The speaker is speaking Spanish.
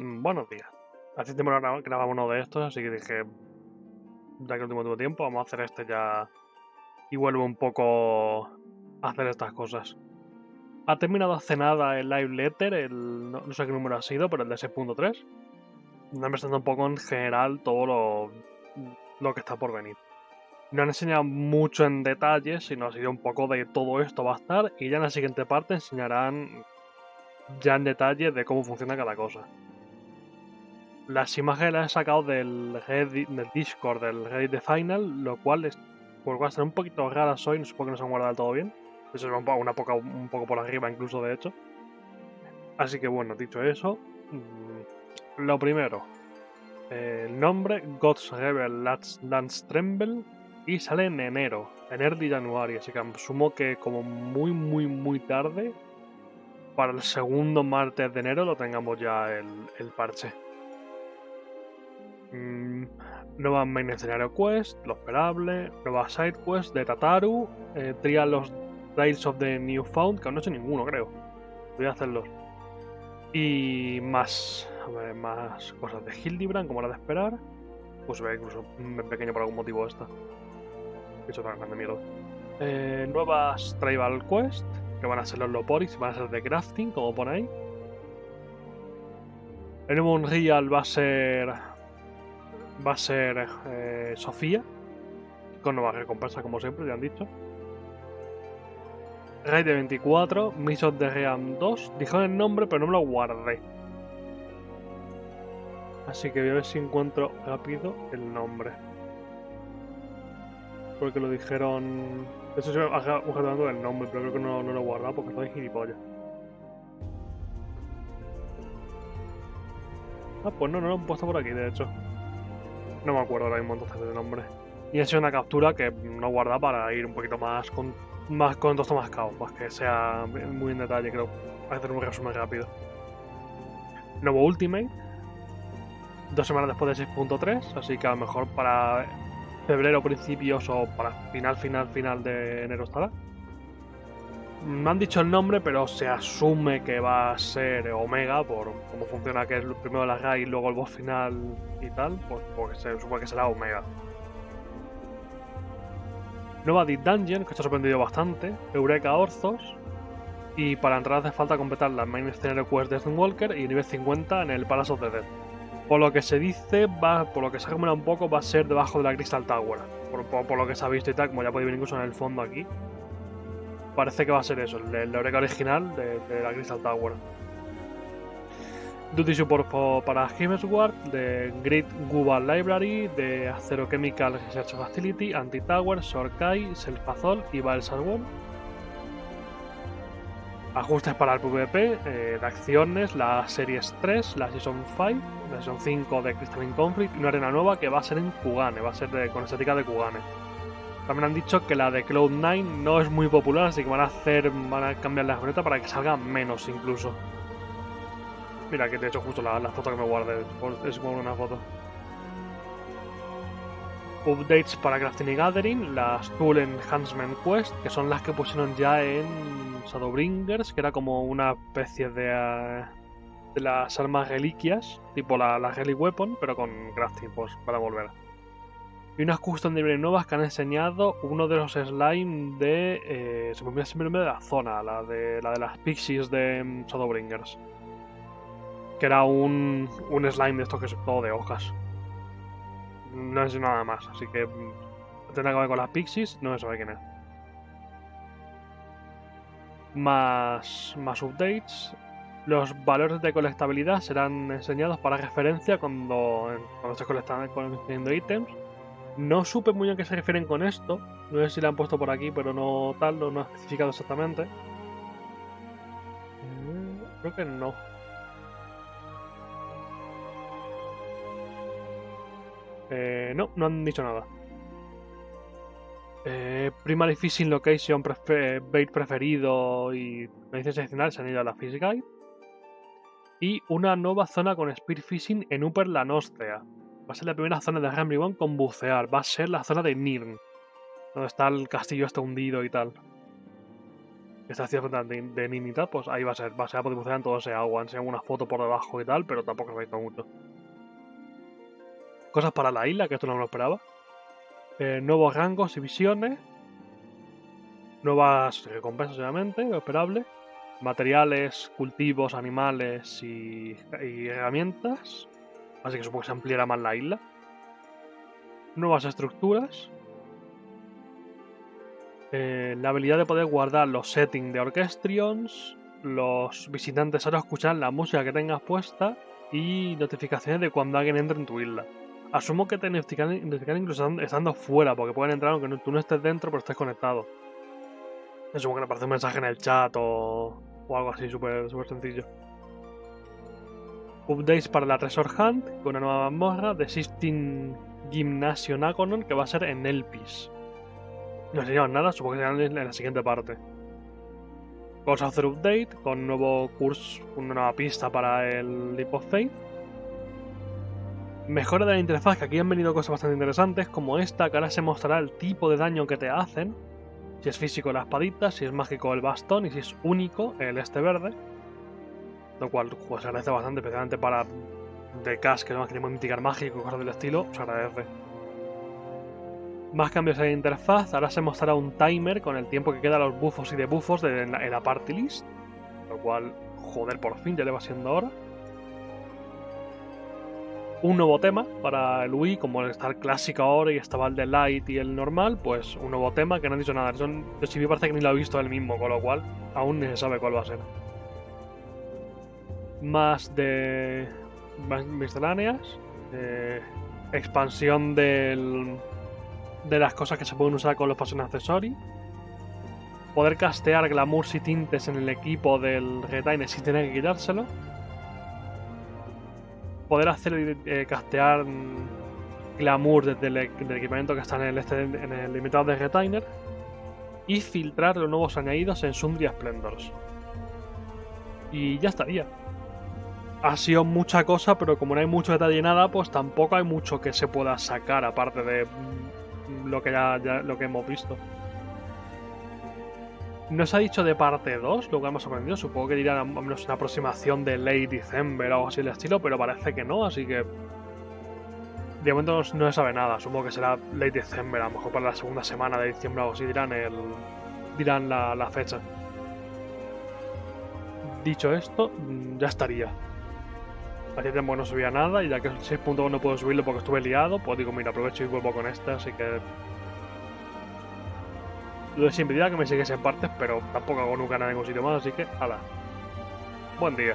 mm, buenos días. Hace tiempo no gra- grababa uno de estos, así que dije, ya que último tuvo tiempo, vamos a hacer este ya y vuelvo un poco a hacer estas cosas. Ha terminado hace nada el live letter, el, no, no sé qué número ha sido, pero el de 6.3. Donde han presentado un poco en general todo lo, lo que está por venir. No han enseñado mucho en detalle, sino ha sido un poco de todo esto va a estar y ya en la siguiente parte enseñarán ya en detalle de cómo funciona cada cosa. Las imágenes las he sacado del, del Discord del Reddit de Final, lo cual es, va a ser un poquito raras hoy, no sé por qué no han guardado todo bien. Eso es una un poco por arriba incluso de hecho. Así que bueno, dicho eso, mm, lo primero, el nombre God's Rebel Lance, Lance Tremble y sale en enero, en early January, así que asumo que como muy muy muy tarde, para el segundo martes de enero lo tengamos ya el, el parche. Mm, nueva main escenario quest, lo esperable, nueva side quest de Tataru, eh, Trial los Trails of the Newfound, que aún no he hecho ninguno creo, voy a hacerlos. Y más, a ver, más cosas de Hildebrand, como era de esperar. Pues ve incluso pequeño por algún motivo esta. De hecho, tan grande miedo. Eh, nuevas Tribal Quest, que van a ser los Loporis, van a ser de crafting, como pone ahí. El nuevo va a ser. Va a ser eh, Sofía, con nuevas recompensas, como siempre, ya han dicho. Raid de 24, Mission de Ream 2. Dijeron el nombre, pero no me lo guardé. Así que voy a ver si encuentro rápido el nombre. Porque lo dijeron. Hecho, se me ha buscando el nombre, pero creo que no, no lo he guardado porque estoy gilipollas. Ah, pues no, no lo han puesto por aquí, de hecho. No me acuerdo ahora mismo entonces del nombre. Y ha sido una captura que no he guardado para ir un poquito más con más con todo más caos, más que sea muy en detalle, creo. Voy a hacer un resumen rápido. Nuevo Ultimate. Dos semanas después de 6.3, así que a lo mejor para febrero principios o para final, final, final de enero estará. No han dicho el nombre, pero se asume que va a ser Omega, por cómo funciona que es primero la raid y luego el boss final y tal, pues porque se supone que será Omega. Nueva Deep Dungeon, que esto ha sorprendido bastante. Eureka Orzos. Y para entrar hace falta completar la Main Scenario Quest de Walker y nivel 50 en el Palace of the Dead. Por lo que se dice, va, por lo que se ha comentado un poco, va a ser debajo de la Crystal Tower. Por, por- por lo que se ha visto y tal, como ya podéis ver incluso en el fondo aquí. Parece que va a ser eso, el, Eureka original de, la Crystal Tower. Duty Support for- para Hemsworth, de Great Guba Library, de Acero Chemical Research Facility, Anti-Tower, Sorkai, Selfazol y Balsarwon. Ajustes para el PvP, eh, de acciones, la Series 3, la Season 5, la Season 5 de Crystalline Conflict y una arena nueva que va a ser en Kugane, va a ser con estética de Kugane. También han dicho que la de Cloud9 no es muy popular, así que van a hacer, van a cambiar la escaleta para que salga menos incluso. Mira, que de hecho justo la, la foto que me guardé es como una foto. Updates para Crafting y Gathering, las Tool Enhancement Quest, que son las que pusieron ya en Shadowbringers, que era como una especie de, eh, de las armas reliquias, tipo la, la Relic Weapon, pero con crafting, pues para volver. Y unas custom library nuevas que han enseñado uno de los slime de. Eh, se me olvida siempre el nombre de la zona, la de, la de las pixies de mm, Shadowbringers que era un, un slime de esto que es todo de hojas. No es nada más, así que mm, tendrá que ver con las pixies, no se sabe quién es. Más, más updates. Los valores de colectabilidad serán enseñados para referencia cuando, cuando estés colectando ítems. No supe muy bien a qué se refieren con esto. No sé si lo han puesto por aquí, pero no tal, no, no ha especificado exactamente. Eh, Creo que no. Eh, no, no han dicho nada. Eh, Primary Fishing Location, bait preferido y mediciones adicionales se han ido a la Fish Guide. Y una nueva zona con Spearfishing en Upper Lanostea. Va a ser la primera zona de Rambley One con bucear. Va a ser la zona de Nirn. Donde está el castillo este hundido y tal. esta ciudad de, de Ninita, pues ahí va a ser, va a ser a bucear en todo ese agua, enseñan una foto por debajo y tal, pero tampoco ha visto mucho. Cosas para la isla, que esto no me lo esperaba. Eh, nuevos rangos y visiones. Nuevas recompensas, obviamente, lo esperable. Materiales, cultivos, animales y, y herramientas. Así que supongo que se ampliará más la isla. Nuevas estructuras. Eh, la habilidad de poder guardar los settings de Orchestrions. Los visitantes ahora escuchan la música que tengas puesta. Y notificaciones de cuando alguien entre en tu isla. Asumo que te notifican, incluso estando- fuera, porque pueden entrar aunque tú no estés dentro, pero estés conectado. Asumo que aparece un mensaje en el chat o, o algo así súper súper sencillo. Updates para la Treasure Hunt, con una nueva mazmorra de Sistine Gymnasium Agonon, que va a ser en Elpis. No enseñaron nada, supongo que será en la siguiente parte. Vamos a hacer update con un nuevo curso, una nueva pista para el Leap of Faith. Mejora de la interfaz, que aquí han venido cosas bastante interesantes, como esta, que ahora se mostrará el tipo de daño que te hacen. Si es físico la espadita, si es mágico el bastón y si es único el este verde. Lo cual pues, se agradece bastante, especialmente para de Cash, que es más que queremos mitigar mágico, cosas del estilo, se agradece. Más cambios en la interfaz, ahora se mostrará un timer con el tiempo que queda los buffos y debuffos de, en, la, en party list. Lo cual, joder, por fin ya le va siendo hora. Un nuevo tema para el Wii, como está el clásico ahora y estaba el de Light y el normal, pues un nuevo tema que no han dicho nada. Yo sí me parece que ni lo ha visto él mismo, con lo cual aún ni se sabe cuál va a ser. Más de misceláneas. expansión del, de las cosas que se pueden usar con los Fashion Accessory. Poder castear glamours y tintes en el equipo del Retainer sin tener que quitárselo. Poder hacer eh, castear glamour desde el, del equipamiento que está en el, este, en el limitado de Retainer. Y filtrar los nuevos añadidos en Sundry Splendors. Y ya estaría ha sido mucha cosa, pero como no hay mucho detalle ni nada, pues tampoco hay mucho que se pueda sacar aparte de mm, lo que ya, lo que hemos visto. No se ha dicho de parte 2, lo que hemos aprendido. Supongo que dirán al menos una aproximación de Late December o algo así del estilo, pero parece que no, así que. De momento no, se sabe nada. Supongo que será Late December, a lo mejor para la segunda semana de diciembre o así dirán el. dirán la, la fecha. Dicho esto, mm, ya estaría. Hacía tiempo que no subía nada y ya que el 6.1 no puedo subirlo porque estuve liado, pues digo, mira, aprovecho y vuelvo con este, así que... Lo de siempre que me sigues en partes, pero tampoco hago nunca nada en ningún sitio más, así que, hala. Buen día.